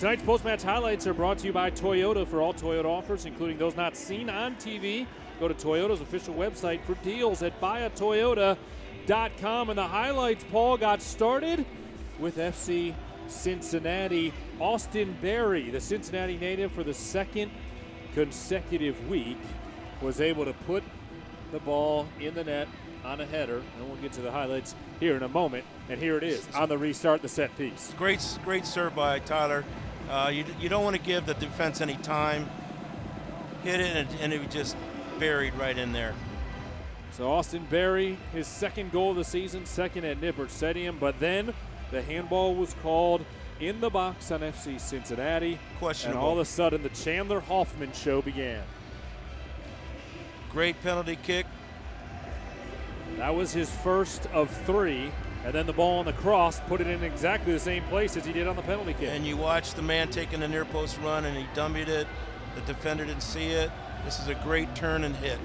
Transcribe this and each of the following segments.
Tonight's post-match highlights are brought to you by Toyota for all Toyota offers, including those not seen on TV. Go to Toyota's official website for deals at buyatoyota.com. And the highlights, Paul, got started with FC Cincinnati. Austin Berry, the Cincinnati native for the second consecutive week, was able to put the ball in the net on a header, and we'll get to the highlights here in a moment. And here it is on the restart, the set piece. Great, great serve by Tyler. Uh, you, you don't want to give the defense any time. Hit it, and, and it was just buried right in there. So Austin Berry, his second goal of the season, second at Nippert Stadium, but then the handball was called in the box on FC Cincinnati. Questionable. And all of a sudden, the Chandler Hoffman show began. Great penalty kick. That was his first of three. And then the ball on the cross put it in exactly the same place as he did on the penalty kick. And you watch the man taking the near post run and he dummied it. The defender didn't see it. This is a great turn and hit.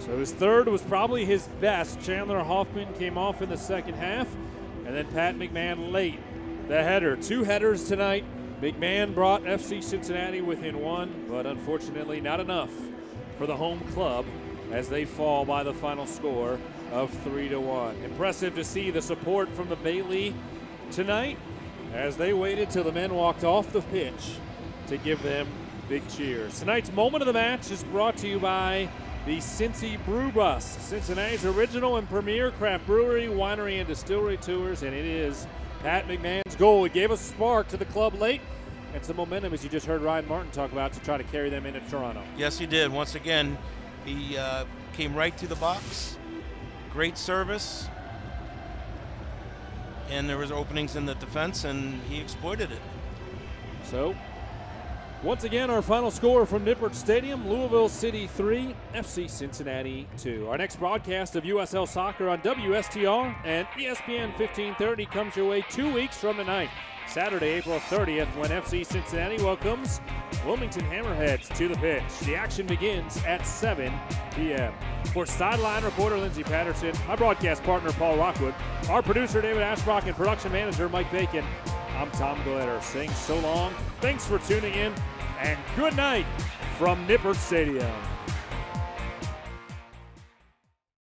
So his third was probably his best. Chandler Hoffman came off in the second half. And then Pat McMahon late. The header. Two headers tonight. McMahon brought FC Cincinnati within one, but unfortunately not enough for the home club as they fall by the final score of 3 to 1. Impressive to see the support from the Bailey tonight as they waited till the men walked off the pitch to give them big cheers. Tonight's moment of the match is brought to you by the Cincy Brew Bus, Cincinnati's original and premier craft brewery, winery, and distillery tours, and it is Pat McMahon's goal. It gave a spark to the club late and some momentum, as you just heard Ryan Martin talk about, to try to carry them into Toronto. Yes, he did. Once again, he uh, came right to the box. Great service. And there was openings in the defense, and he exploited it. So, once again, our final score from Nippert Stadium, Louisville City 3, FC Cincinnati 2. Our next broadcast of USL Soccer on WSTR and ESPN 1530 comes your way two weeks from tonight. Saturday, April 30th, when FC Cincinnati welcomes Wilmington Hammerheads to the pitch. The action begins at 7 p.m. For sideline reporter Lindsey Patterson, my broadcast partner Paul Rockwood, our producer David Ashbrock, and production manager Mike Bacon, I'm Tom Gelehrter saying so long. Thanks for tuning in, and good night from Nippert Stadium.